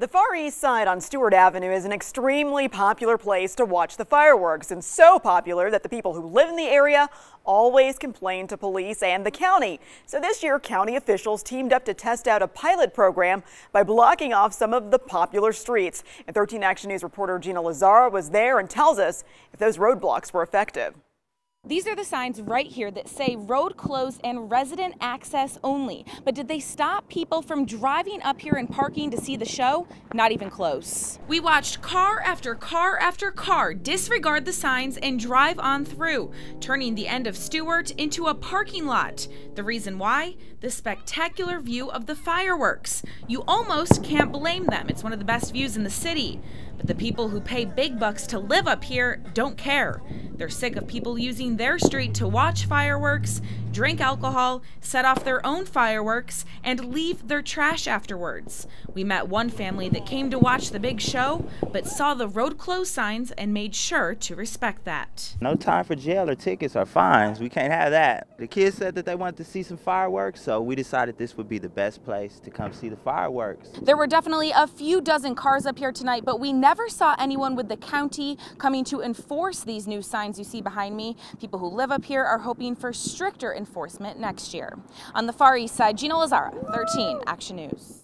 The Far East Side on Stewart Avenue is an extremely popular place to watch the fireworks and so popular that the people who live in the area always complain to police and the county. So this year, county officials teamed up to test out a pilot program by blocking off some of the popular streets. And 13 Action News reporter Gina Lazara was there and tells us if those roadblocks were effective. These are the signs right here that say road closed and resident access only. But did they stop people from driving up here and parking to see the show? Not even close. We watched car after car after car disregard the signs and drive on through, turning the end of Stewart into a parking lot. The reason why? The spectacular view of the fireworks. You almost can't blame them. It's one of the best views in the city. But the people who pay big bucks to live up here don't care. They're sick of people using their street to watch fireworks, drink alcohol, set off their own fireworks, and leave their trash afterwards. We met one family that came to watch the big show, but saw the road closed signs and made sure to respect that. No time for jail or tickets or fines. We can't have that. The kids said that they wanted to see some fireworks, so we decided this would be the best place to come see the fireworks. There were definitely a few dozen cars up here tonight, but we never saw anyone with the county coming to enforce these new signs signs you see behind me, people who live up here are hoping for stricter enforcement next year. On the Far East Side, Gina Lazara, 13 Action News.